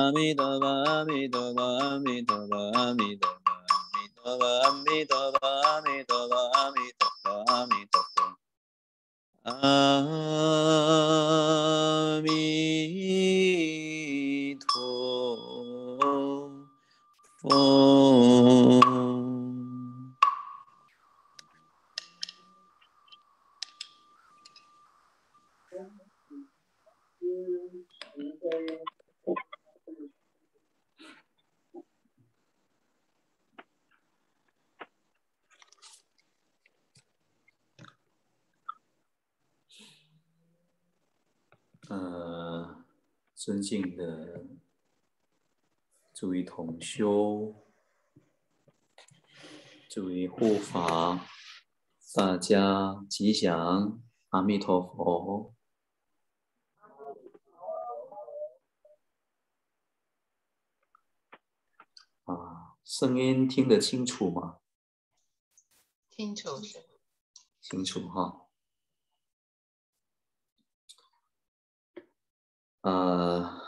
阿弥陀佛，阿弥陀佛，阿弥陀佛，阿弥陀佛，阿弥陀佛，阿弥陀佛，阿弥陀佛，阿弥陀佛，阿弥陀佛。呃，尊敬的诸位同修，诸位护法，大家吉祥，阿弥陀佛。啊，声音听得清楚吗？清楚，清楚哈。啊，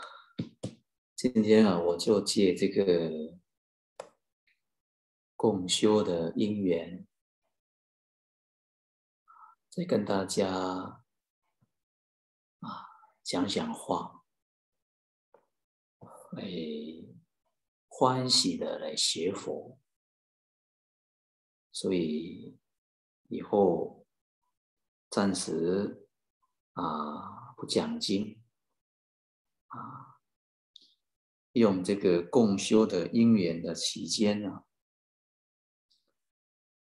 今天啊，我就借这个共修的因缘，再跟大家啊讲讲话，来欢喜的来学佛，所以以后暂时啊不讲经。啊，用这个共修的因缘的期间呢，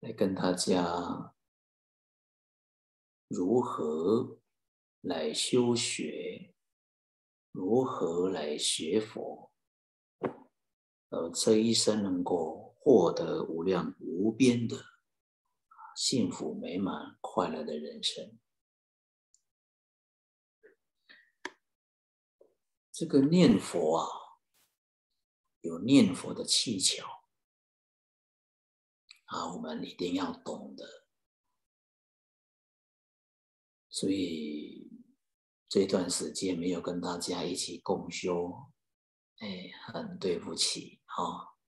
来跟大家如何来修学，如何来学佛，呃，这一生能够获得无量无边的幸福美满、快乐的人生。这个念佛啊，有念佛的技巧啊，我们一定要懂得。所以这段时间没有跟大家一起共修，哎，很对不起啊，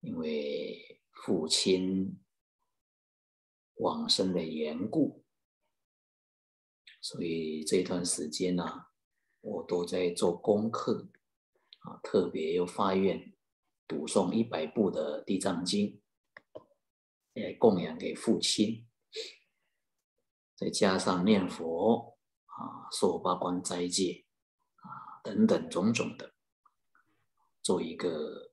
因为父亲往生的缘故，所以这段时间呢。我都在做功课啊，特别又发愿读诵一百部的《地藏经》，来供养给父亲，再加上念佛啊，受八关斋戒啊等等种种的，做一个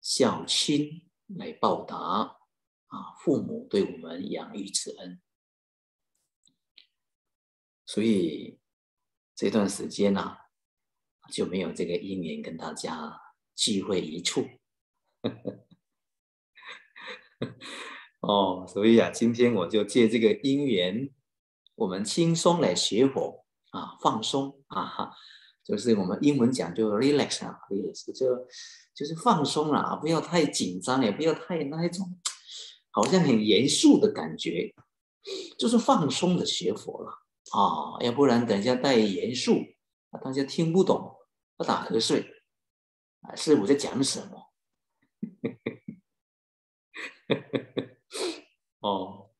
孝亲来报答啊父母对我们养育之恩，所以。这段时间呢，就没有这个因缘跟大家聚会一处。哦，所以啊，今天我就借这个因缘，我们轻松来学佛啊，放松啊，哈，就是我们英文讲就 relax 啊，relax 就就是放松了啊，不要太紧张，也不要太那一种好像很严肃的感觉，就是放松的学佛了。啊，要不然等一下太严肃，大家听不懂，不打瞌睡。啊，师傅在讲什么？哦，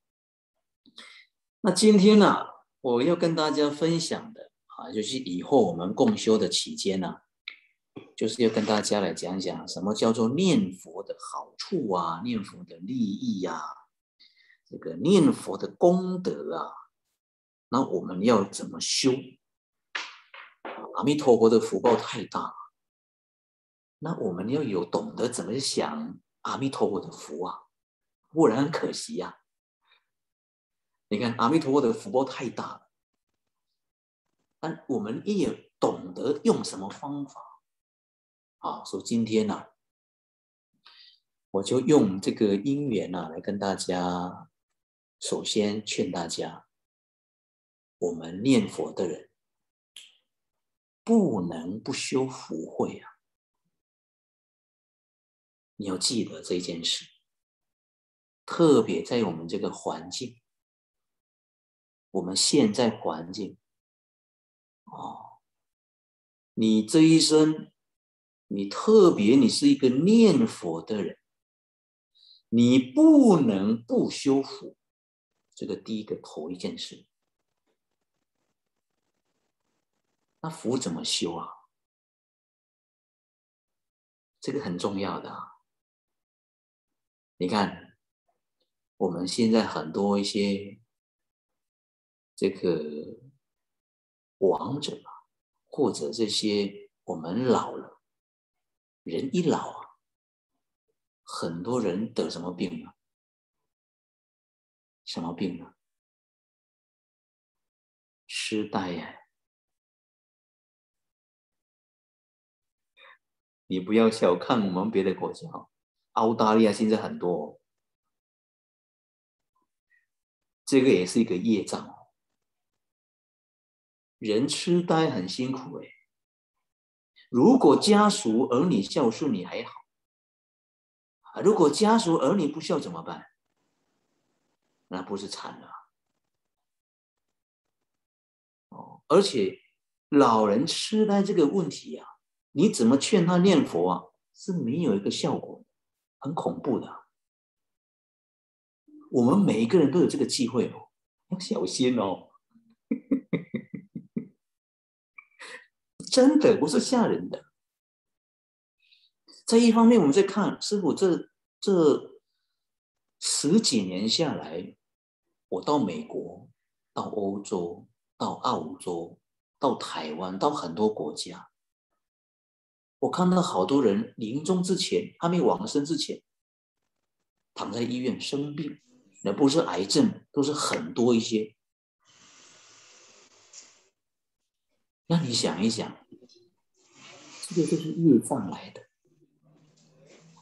那今天呢，我要跟大家分享的啊，就是以后我们共修的期间呢，就是要跟大家来讲讲什么叫做念佛的好处啊，念佛的利益呀，这个念佛的功德啊。那我们要怎么修？阿弥陀佛的福报太大了，那我们要有懂得怎么想阿弥陀佛的福啊，不然很可惜呀。你看阿弥陀佛的福报太大了，但我们也懂得用什么方法啊？所以今天呢，我就用这个因缘呢，来跟大家，首先劝大家。我们念佛的人不能不修福慧啊！你要记得这件事，特别在我们这个环境，我们现在环境哦，你这一生，你特别你是一个念佛的人，你不能不修福。这个第一个头一件事，那福怎么修啊？这个很重要的！你看，我们现在很多一些这个王者啊，或者这些我们老了，人一老啊，很多人得什么病啊？什么病呢？痴呆呀！你不要小看我们别的国家，澳大利亚现在很多，这个也是一个业障。人痴呆很辛苦哎，如果家属儿女孝顺你还好，如果家属儿女不孝怎么办？那不是惨了哦！而且老人痴呆这个问题啊，你怎么劝他念佛啊，是没有一个效果，很恐怖的。我们每一个人都有这个机会哦，要小心哦！真的不是吓人的。在一方面，我们在看师傅这这。十几年下来，我到美国、到欧洲、到澳洲、到台湾、到很多国家，我看到好多人临终之前，还没往生之前，躺在医院生病，那不是癌症，都是很多一些。那你想一想，这个就是业障来的。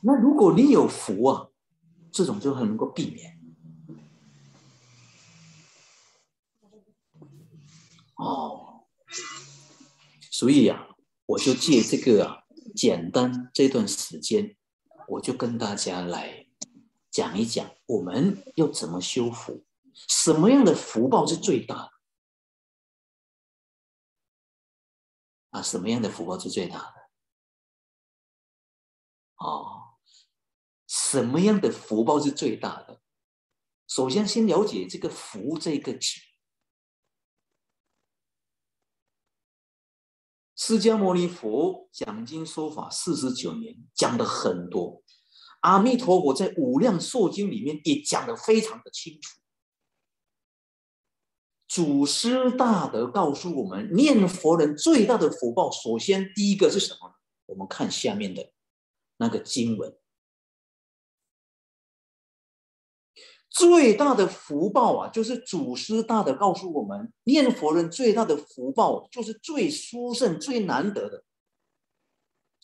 那如果你有福啊！这种就很能够避免哦，所以呀，我就借这个啊，简单这段时间，我就跟大家来讲一讲，我们要怎么修福，什么样的福报是最大的啊？什么样的福报是最大的？哦。什么样的福报是最大的？首先，先了解这个“福”这个字。释迦牟尼佛讲经说法四十九年，讲的很多。阿弥陀佛在《无量寿经》里面也讲的非常的清楚。祖师大德告诉我们，念佛人最大的福报，首先第一个是什么？我们看下面的那个经文。最大的福报啊，就是祖师大德告诉我们，念佛人最大的福报，就是最殊胜、最难得的，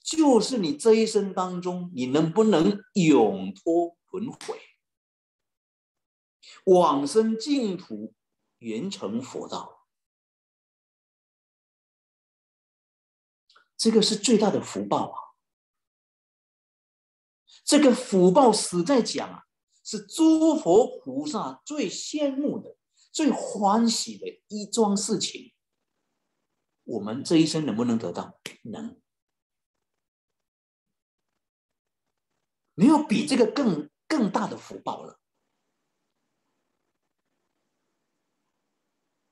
就是你这一生当中，你能不能永脱轮回，往生净土，圆成佛道，这个是最大的福报啊！这个福报实在讲啊。是诸佛菩萨最羡慕的、最欢喜的一桩事情。我们这一生能不能得到？能，没有比这个更更大的福报了。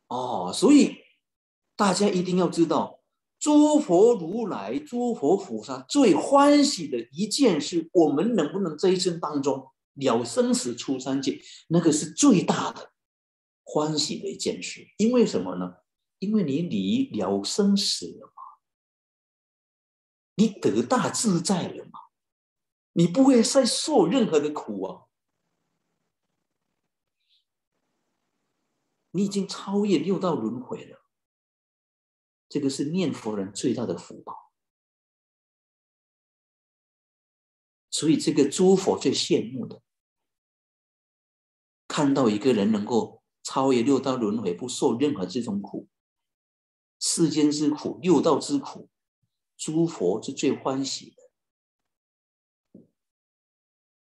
哦，所以大家一定要知道，诸佛如来、诸佛菩萨最欢喜的一件事，我们能不能这一生当中？了生死出三界，那个是最大的欢喜的一件事。因为什么呢？因为你离了生死了嘛，你得大自在了嘛，你不会再受任何的苦啊，你已经超越六道轮回了。这个是念佛人最大的福报，所以这个诸佛最羡慕的。看到一个人能够超越六道轮回，不受任何这种苦，世间之苦、六道之苦，诸佛是最欢喜的。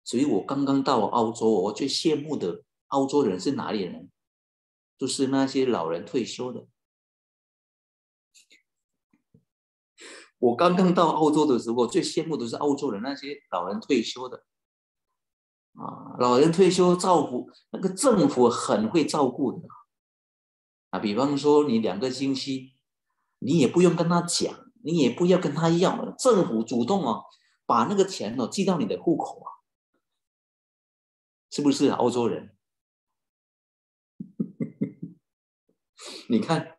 所以我刚刚到澳洲，我最羡慕的澳洲人是哪里人？就是那些老人退休的。我刚刚到澳洲的时候，最羡慕的是澳洲人那些老人退休的，啊，老人退休照顾那个政府很会照顾的，啊，比方说你两个星期，你也不用跟他讲，你也不要跟他要，政府主动哦，把那个钱哦寄到你的户口啊，是不是澳洲人？你看，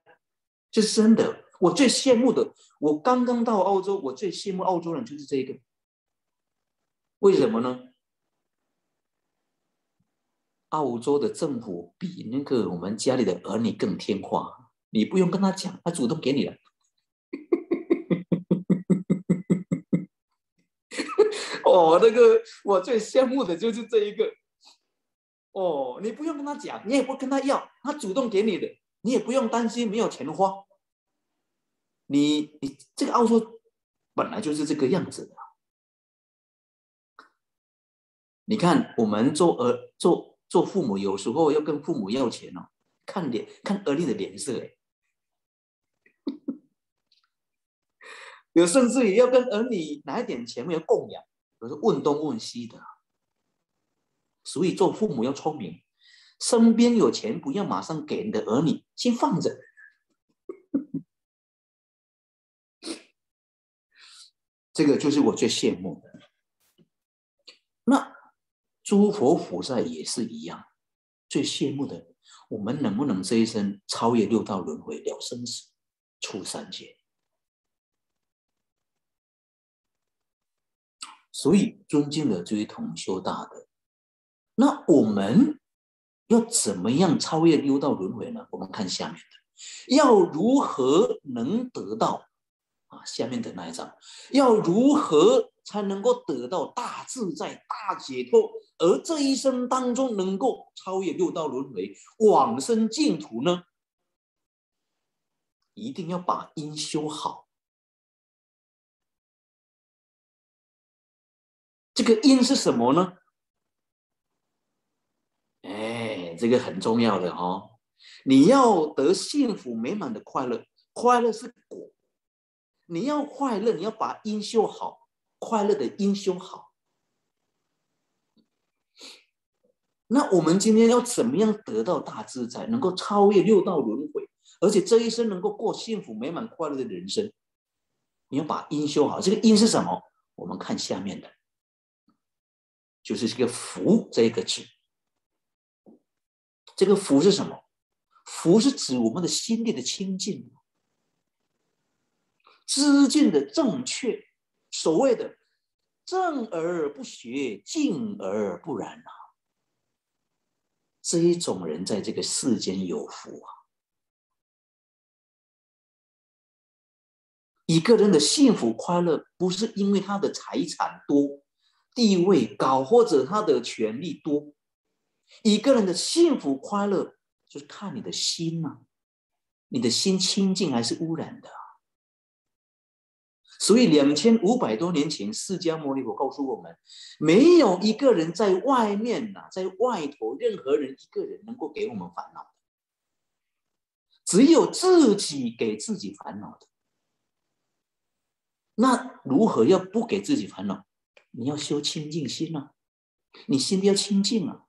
这是真的。我最羡慕的，我刚刚到澳洲，我最羡慕澳洲人就是这个。为什么呢？澳洲的政府比那个我们家里的儿女更听话，你不用跟他讲，他主动给你了。哦，那个我最羡慕的就是这一个。哦，你不用跟他讲，你也不跟他要，他主动给你的，你也不用担心没有钱花。你你这个澳洲本来就是这个样子的。你看，我们做儿做做父母，有时候要跟父母要钱哦，看脸看儿女的脸色哎，有甚至于要跟儿女拿一点钱没有供养，有时问东问西的。所以做父母要聪明，身边有钱不要马上给你的儿女，先放着。这个就是我最羡慕的。那诸佛菩萨也是一样，最羡慕的，我们能不能这一生超越六道轮回，了生死，出三界？所以尊敬的这位同修大德，那我们要怎么样超越六道轮回呢？我们看下面的，要如何能得到？啊，下面的那一章，要如何才能够得到大自在、大解脱，而这一生当中能够超越六道轮回、往生净土呢？一定要把因修好。这个因是什么呢？哎，这个很重要的哦。你要得幸福美满的快乐，快乐是果。你要快乐，你要把因修好，快乐的因修好。那我们今天要怎么样得到大自在，能够超越六道轮回，而且这一生能够过幸福美满快乐的人生？你要把因修好，这个因是什么？我们看下面的，就是这个福这个字。这个福是什么？福是指我们的心地的清净。知见的正确，所谓的正而不学，静而不染啊，这一种人在这个世间有福啊。一个人的幸福快乐，不是因为他的财产多、地位高，或者他的权力多。一个人的幸福快乐，就是看你的心呐，你的心清净还是污染的。所以两千五百多年前，释迦牟尼佛告诉我们，没有一个人在外面呐，在外头，任何人一个人能够给我们烦恼，只有自己给自己烦恼的。那如何要不给自己烦恼？你要修清净心啊，你心要清净啊，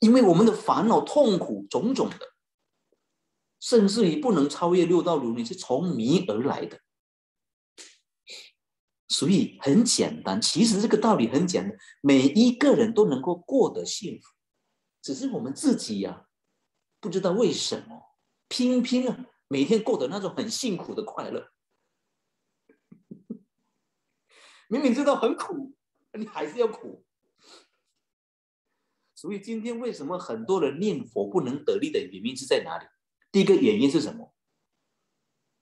因为我们的烦恼、痛苦种种的。甚至于不能超越六道轮回，是从迷而来的。所以很简单，其实这个道理很简单，每一个人都能够过得幸福，只是我们自己呀，不知道为什么偏偏啊，每天过得那种很辛苦的快乐，明明知道很苦，你还是要苦。所以今天为什么很多人念佛不能得力的原因是在哪里？第一个原因是什么？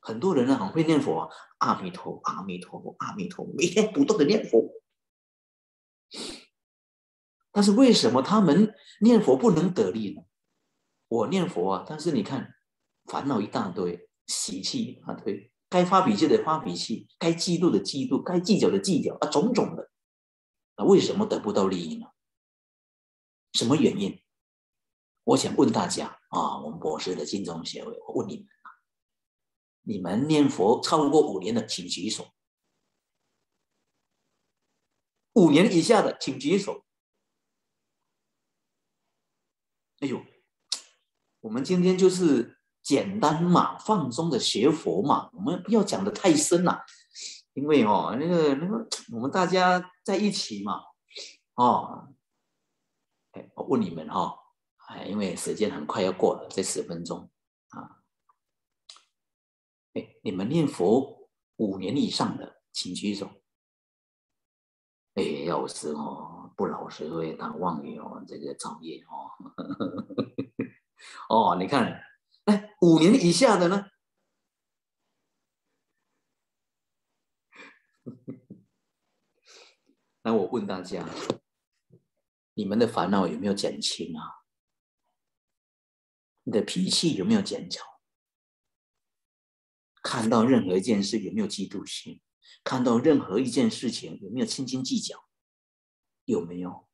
很多人呢很会念佛啊，阿弥陀，阿弥陀佛，阿弥陀，每天不断的念佛。但是为什么他们念佛不能得力呢？我念佛啊，但是你看烦恼一大堆，习气啊堆，该发脾气的发脾气，该嫉妒的嫉妒，该计较的计较啊，种种的。那为什么得不到利益呢？什么原因？我想问大家啊，我们博士的金钟协会，我问你们啊，你们念佛超过五年的，请举手。五年以下的，请举手。哎呦，我们今天就是简单嘛，放松的学佛嘛，我们不要讲的太深了，因为哦，那个那个，我们大家在一起嘛，哦，哎，我问你们哈，哎，因为时间很快要过了，这十分钟啊，哎，你们念佛五年以上的，请举手。哎，要是哦不老实会当妄语哦，这个造业哦。哦，你看，哎，五年以下的呢？那我问大家，你们的烦恼有没有减轻啊？你的脾气有没有减少？看到任何一件事有没有嫉妒心？看到任何一件事情有没有斤斤计较？有没有？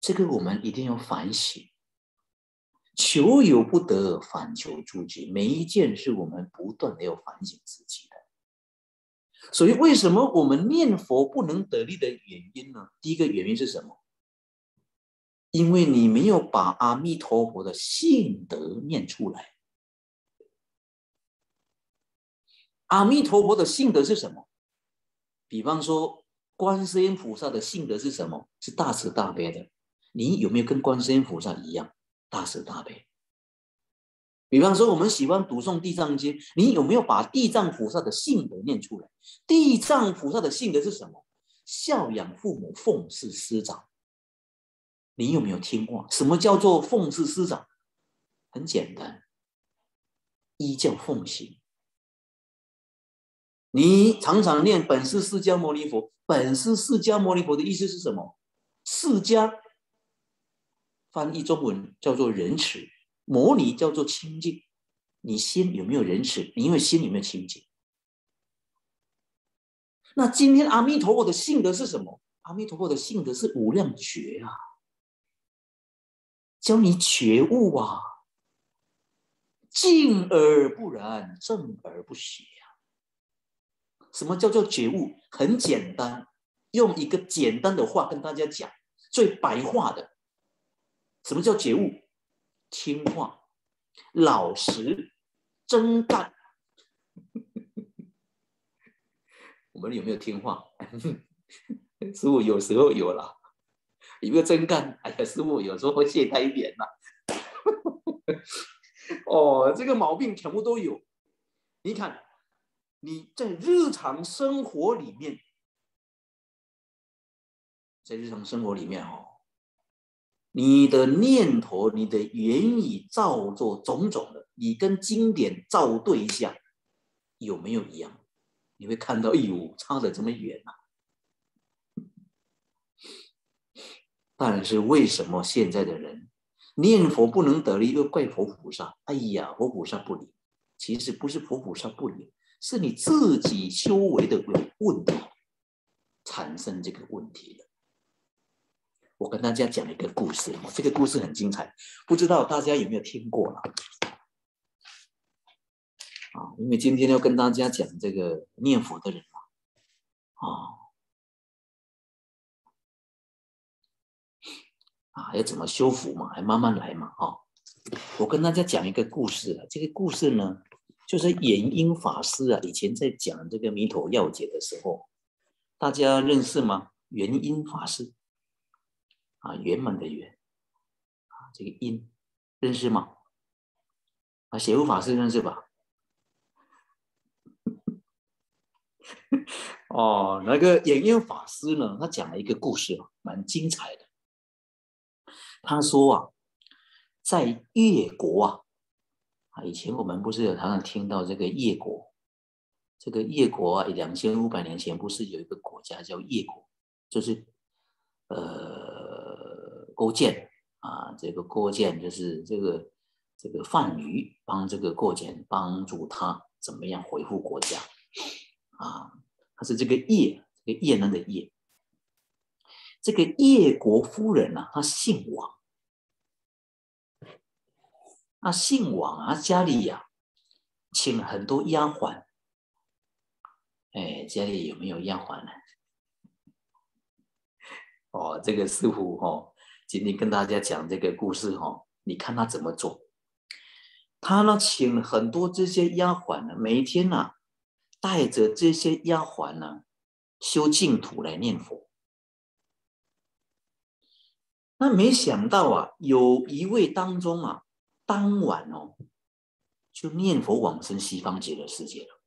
这个我们一定要反省。求有不得，反求诸己。每一件事，我们不断的要反省自己的。所以，为什么我们念佛不能得力的原因呢？第一个原因是什么？因为你没有把阿弥陀佛的性德念出来。阿弥陀佛的性德是什么？比方说，观世音菩萨的性德是什么？是大慈大悲的。你有没有跟观世音菩萨一样大慈大悲？比方说，我们喜欢读诵地藏经，你有没有把地藏菩萨的性德念出来？地藏菩萨的性德是什么？孝养父母，奉事师长。你有没有听过？什么叫做奉事师长？很简单，依教奉行。你常常念本是释迦牟尼佛，本是释迦牟尼佛的意思是什么？释迦翻译中文叫做仁慈，摩尼叫做清净。你心有没有仁慈？你因为心有没有清净？那今天阿弥陀佛的性德是什么？阿弥陀佛的性德是无量觉啊，教你觉悟啊，静而不染，正而不邪啊。什么叫做觉悟？很简单，用一个简单的话跟大家讲，最白话的，什么叫觉悟？听话、老实、真干。我们有没有听话？师傅有时候有了，有没有真干？哎呀，师傅有时候会懈怠一点呐。哦，这个毛病全部都有。你看。你在日常生活里面，在日常生活里面哦，你的念头、你的言语造作种种的，你跟经典照对一下，有没有一样？你会看到，哎呦，差的这么远呐！但是为什么现在的人念佛不能得力，又怪佛菩萨？哎呀，佛菩萨不灵，其实不是佛菩萨不灵。是你自己修为的有问题，产生这个问题了。我跟大家讲一个故事，这个故事很精彩，不知道大家有没有听过了？啊，因为今天要跟大家讲这个念佛的人嘛，啊，啊，要怎么修复嘛，还慢慢来嘛，啊，我跟大家讲一个故事啊，这个故事呢。就是圆音法师啊，以前在讲这个弥陀要解的时候，大家认识吗？圆音法师啊，圆满的圆啊，这个音认识吗？啊，邪悟法师认识吧？哦，那个圆音法师呢，他讲了一个故事蛮精彩的。他说啊，在越国啊。啊以前我们不是有常常听到这个越国，这个越国啊，两千五百年前不是有一个国家叫叶国，就是呃勾践啊，这个勾践就是这个这个范蠡帮这个勾践帮助他怎么样恢复国家啊？他是这个叶，这个叶人的叶，这个叶国夫人呢，她姓王。啊姓王啊，家里呀，请了很多丫鬟。哎，家里有没有丫鬟呢？哦，这个师傅哦，今天跟大家讲这个故事哦，你看他怎么做？他呢，请很多这些丫鬟呢，每一天呢，带着这些丫鬟呢，修净土来念佛。那没想到啊，有一位当中啊，当晚哦，就念佛往生西方极乐世界了。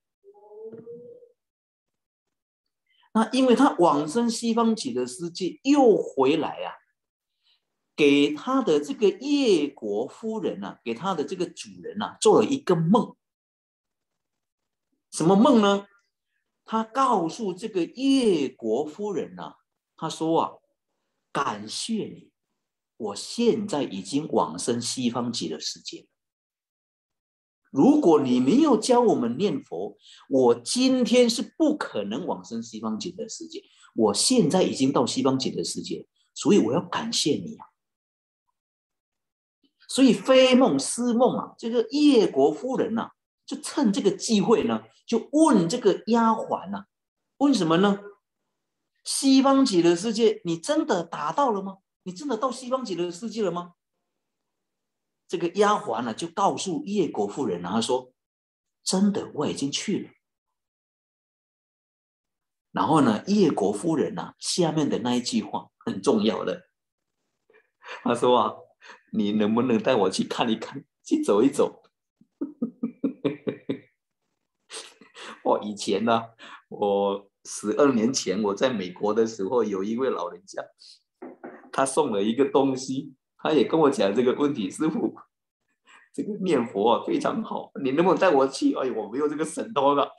那因为他往生西方极乐世界，又回来呀，给他的这个叶国夫人呐，给他的这个主人呐，做了一个梦。什么梦呢？他告诉这个叶国夫人呐，他说啊，感谢你。我现在已经往生西方极乐世界了。如果你没有教我们念佛，我今天是不可能往生西方极乐世界。我现在已经到西方极乐世界，所以我要感谢你啊！所以非梦思梦啊，这个叶国夫人呐，就趁这个机会呢，就问这个丫鬟呐，问什么呢？西方极乐世界，你真的达到了吗？你真的到西方极乐世界了吗？这个丫鬟呢，就告诉叶国夫人，然后说：“真的，我已经去了。”然后呢，叶国夫人呢，下面的那一句话很重要的，他说：“啊，你能不能带我去看一看，去走一走？”我 以前呢，我十二年前我在美国的时候，有一位老人家。他送了一个东西，他也跟我讲这个问题，师傅，这个念佛啊非常好，你能不能带我去？哎呦，我没有这个神通了。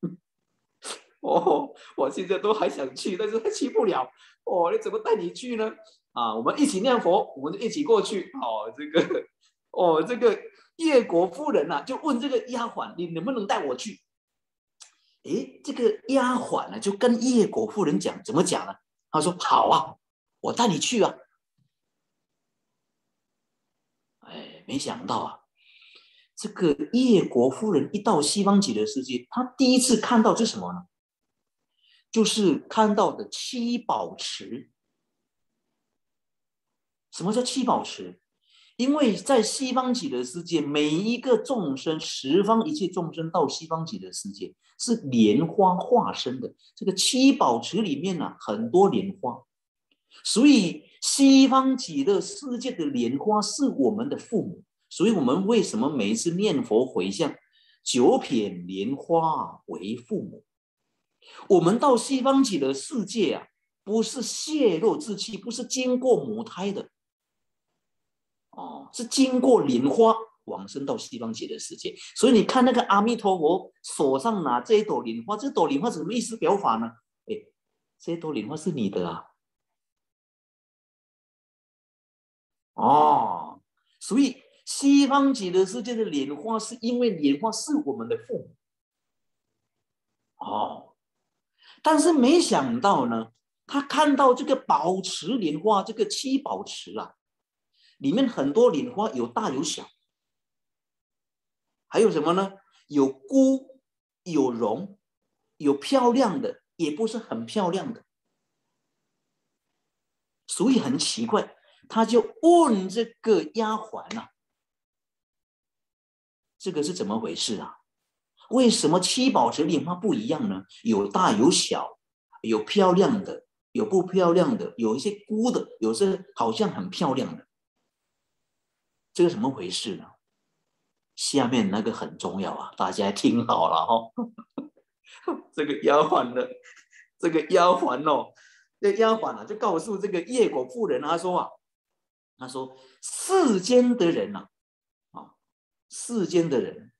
哦，我现在都还想去，但是他去不了。哦，你怎么带你去呢？啊，我们一起念佛，我们就一起过去。哦，这个，哦，这个叶国夫人呐，就问这个丫鬟，你能不能带我去？诶，这个丫鬟呢，就跟叶国夫人讲，怎么讲呢？他说：“好啊，我带你去啊。”哎，没想到啊，这个叶国夫人一到西方极乐世界，她第一次看到是什么呢？就是看到的七宝池。什么叫七宝池？因为在西方极乐世界，每一个众生，十方一切众生到西方极乐世界。是莲花化身的这个七宝池里面呢，很多莲花，所以西方极乐世界的莲花是我们的父母。所以，我们为什么每一次念佛回向，九品莲花为父母？我们到西方极乐世界啊，不是泄露之气，不是经过母胎的，哦，是经过莲花。往生到西方极乐世界，所以你看那个阿弥陀佛手上拿这一朵莲花，这朵莲花什么意思表法呢？哎，这朵莲花是你的啊！哦，所以西方极乐世界的莲花是因为莲花是我们的父母。哦，但是没想到呢，他看到这个宝池莲花，这个七宝池啊，里面很多莲花有大有小。还有什么呢？有孤，有荣，有漂亮的，也不是很漂亮的，所以很奇怪，他就问这个丫鬟呐：“这个是怎么回事啊？为什么七宝池莲花不一样呢？有大有小，有漂亮的，有不漂亮的，有一些孤的，有些好像很漂亮的，这个怎么回事呢？”下面那个很重要啊，大家听好了哈。这个丫鬟的，这个丫鬟哦，这丫鬟啊，就告诉这个叶果妇人，他说啊，他说世间的人呐，啊，世间的人，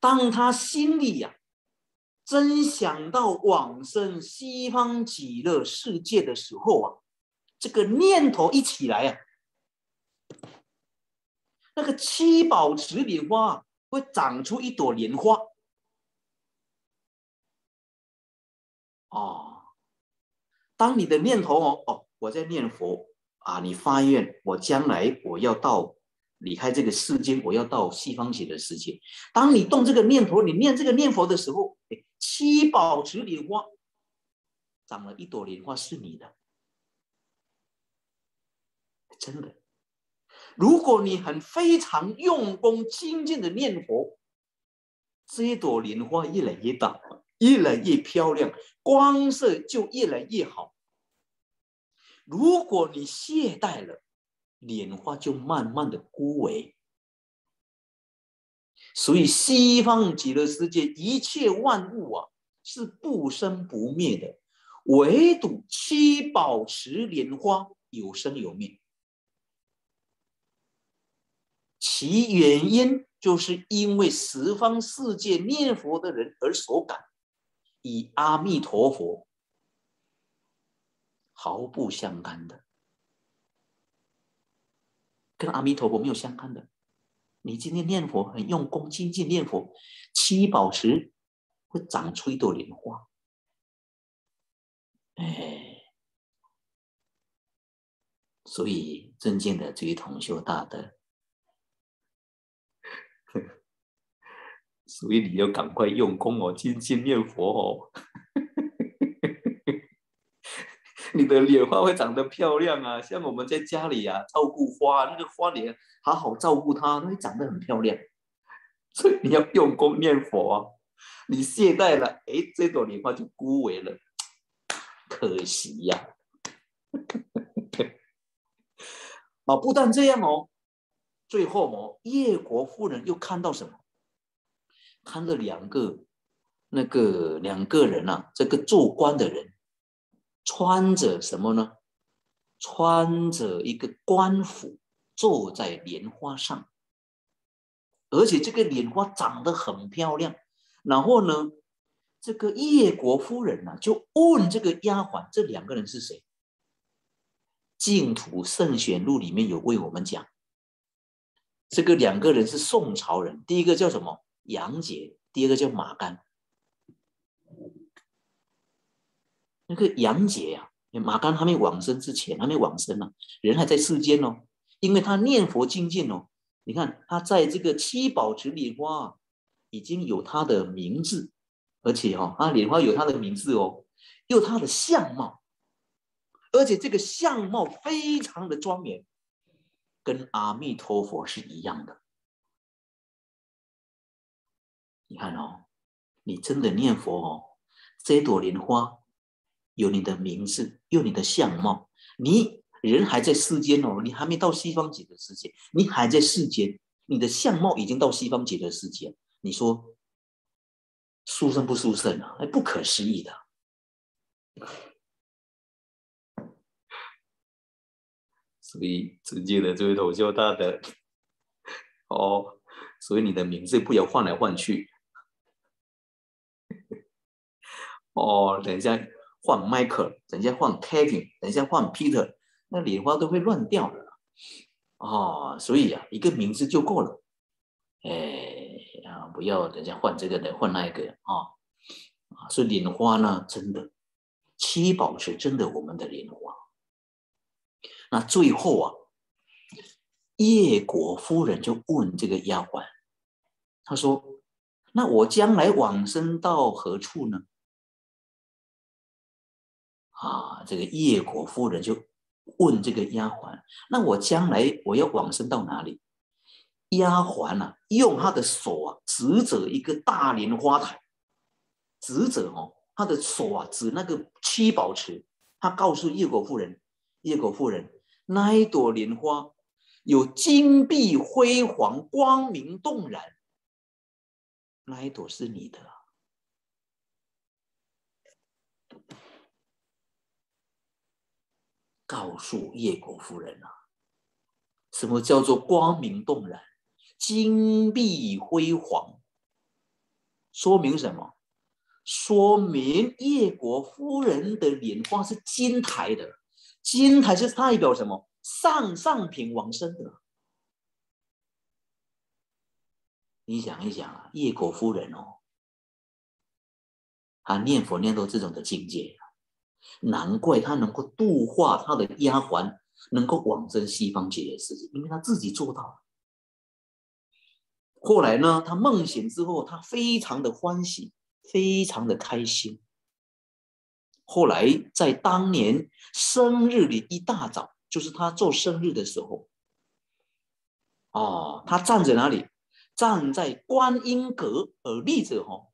当他心里呀，真想到往生西方极乐世界的时候啊，这个念头一起来啊。那个七宝池里花会长出一朵莲花哦。当你的念头哦哦，我在念佛啊，你发愿，我将来我要到离开这个世间，我要到西方极乐世界。当你动这个念头，你念这个念佛的时候，哎，七宝池里花长了一朵莲花是你的，真的。如果你很非常用功精进的念佛，这一朵莲花越来越大，越来越漂亮，光色就越来越好。如果你懈怠了，莲花就慢慢的枯萎。所以西方极乐世界一切万物啊是不生不灭的，唯独七宝池莲花有生有灭。其原因就是因为十方世界念佛的人而所感，与阿弥陀佛毫不相干的，跟阿弥陀佛没有相干的。你今天念佛很用功精进念佛，七宝池会长出一朵莲花，哎，所以尊敬的这位同修大德。所以你要赶快用功哦，精进念佛哦，你的莲花会长得漂亮啊。像我们在家里呀，照顾花，那个花莲好好照顾它，它会长得很漂亮。所以你要用功念佛啊，你懈怠了，哎，这朵莲花就枯萎了，可惜呀。啊，不但这样哦。最后哦，叶国夫人又看到什么？看到两个那个两个人啊，这个做官的人穿着什么呢？穿着一个官服，坐在莲花上，而且这个莲花长得很漂亮。然后呢，这个叶国夫人呢，就问这个丫鬟：这两个人是谁？《净土圣贤录》里面有为我们讲。这个两个人是宋朝人，第一个叫什么杨杰，第二个叫马干。那个杨杰呀，马干还没往生之前，还没往生呢，人还在世间哦，因为他念佛精进哦。你看他在这个七宝池莲花已经有他的名字，而且哈，他莲花有他的名字哦，有他的相貌，而且这个相貌非常的庄严。跟阿弥陀佛是一样的，你看哦，你真的念佛哦，这朵莲花有你的名字，有你的相貌，你人还在世间哦，你还没到西方极乐世界，你还在世间，你的相貌已经到西方极乐世界，你说殊胜不殊胜啊？哎，不可思议的。所以尊敬的这位同修大德，哦，所以你的名字不要换来换去，哦，等一下换 Michael，等一下换 Kevin，等一下换 Peter，那莲花都会乱掉的，哦，所以啊，一个名字就够了，哎啊，不要等下换这个的，换那个啊，啊，所以莲花呢，真的七宝是真的我们的莲花。那最后啊，叶国夫人就问这个丫鬟，她说：“那我将来往生到何处呢？”啊，这个叶国夫人就问这个丫鬟：“那我将来我要往生到哪里？”丫鬟啊，用她的手啊指着一个大莲花台，指着哦，她的手啊指那个七宝池，她告诉叶国夫人：“叶国夫人。”那一朵莲花有金碧辉煌、光明动人，那一朵是你的。告诉叶国夫人啊，什么叫做光明动人、金碧辉煌？说明什么？说明叶国夫人的莲花是金台的。金台是代表什么？上上品往生的。你想一想啊，叶国夫人哦，他念佛念到这种的境界难怪他能够度化他的丫鬟，能够往生西方极乐世界，因为他自己做到了。后来呢，他梦醒之后，他非常的欢喜，非常的开心。后来在当年生日里一大早，就是他做生日的时候，哦，他站在哪里？站在观音阁而立着，哈，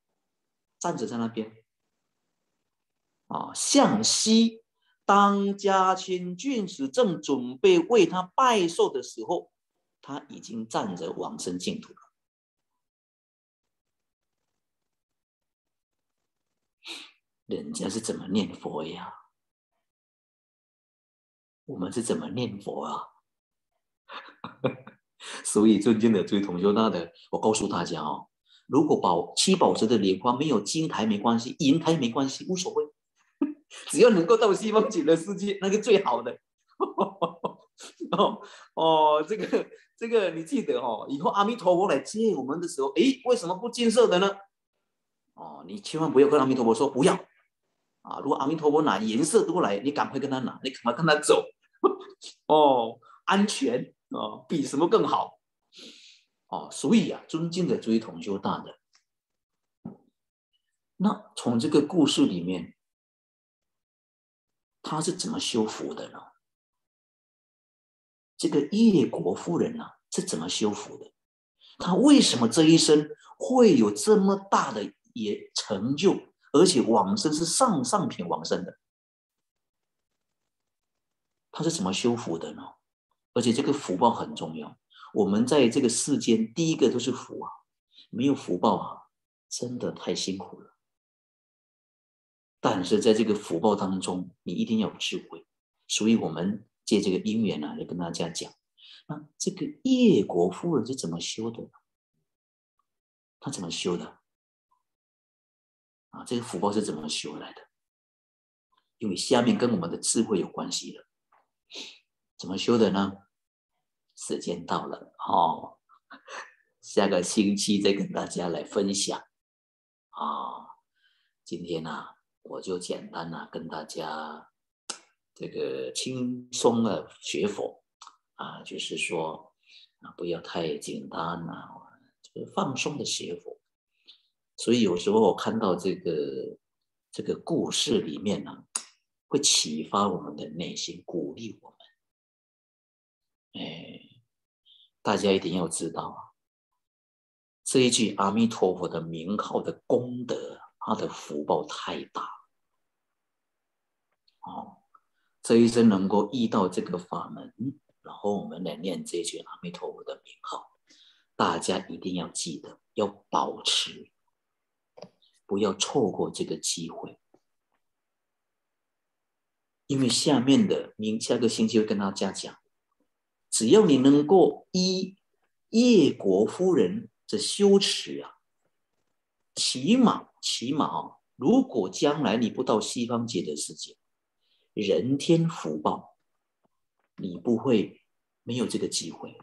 站着在那边。啊，向西，当家亲郡主正准备为他拜寿的时候，他已经站着往生净土了。人家是怎么念佛呀？我们是怎么念佛啊？所以尊敬的诸位同学，那的，我告诉大家哦，如果宝七宝石的莲花没有金台没关系，银台没关系，无所谓，只要能够到西方极乐世界，那个最好的。哦哦，这个这个你记得哦，以后阿弥陀佛来接我们的时候，诶，为什么不金色的呢？哦，你千万不要跟阿弥陀佛说不要。啊！如果阿弥陀佛拿颜色都来，你赶快跟他拿，你赶快跟他走。哦，安全哦，比什么更好？哦，所以啊，尊敬的诸位同修大人，那从这个故事里面，他是怎么修福的呢？这个叶国夫人呢是怎么修福的？他为什么这一生会有这么大的也成就？而且往生是上上品往生的，他是怎么修福的呢？而且这个福报很重要。我们在这个世间，第一个都是福啊，没有福报啊，真的太辛苦了。但是在这个福报当中，你一定要有智慧。所以我们借这个因缘呢，来跟大家讲，那这个叶国夫人是怎么修的？他怎么修的？啊，这个福报是怎么修来的？因为下面跟我们的智慧有关系了。怎么修的呢？时间到了哦，下个星期再跟大家来分享。啊，今天呢，我就简单的跟大家这个轻松的学佛啊，就是说啊，不要太简单啊，就是放松的学佛。所以有时候我看到这个这个故事里面呢，会启发我们的内心，鼓励我们。哎，大家一定要知道啊，这一句阿弥陀佛的名号的功德，他的福报太大。哦，这一生能够遇到这个法门，然后我们来念这句阿弥陀佛的名号，大家一定要记得，要保持。不要错过这个机会，因为下面的明下个星期会跟大家讲，只要你能够依叶国夫人的修持啊，起码起码啊，如果将来你不到西方极乐世界，人天福报，你不会没有这个机会，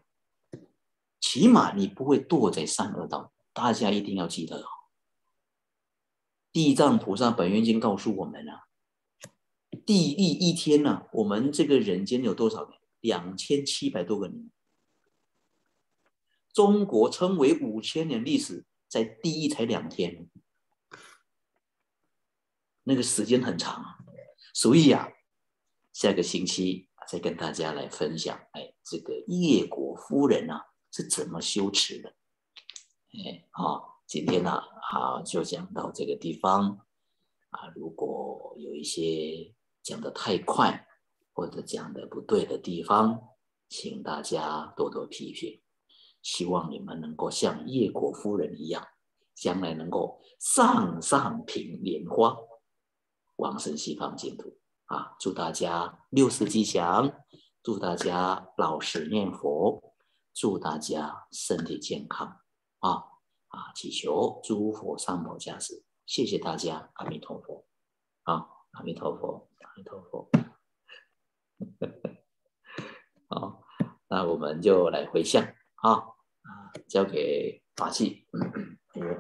起码你不会堕在三恶道，大家一定要记得哦。地藏菩萨本愿经告诉我们啊，地狱一天呢，我们这个人间有多少年？两千七百多个年。中国称为五千年历史，在地狱才两天，那个时间很长。所以啊，下个星期再跟大家来分享，哎，这个叶国夫人啊是怎么修持的？哎，好。今天呢，好就讲到这个地方啊。如果有一些讲的太快或者讲的不对的地方，请大家多多批评。希望你们能够像叶国夫人一样，将来能够上上品莲花，往生西方净土啊！祝大家六世吉祥，祝大家老实念佛，祝大家身体健康啊！啊！祈求诸佛上摩加持，谢谢大家，阿弥陀佛。啊，阿弥陀佛，阿弥陀佛。好，那我们就来回向啊啊，交给法器。嗯嗯。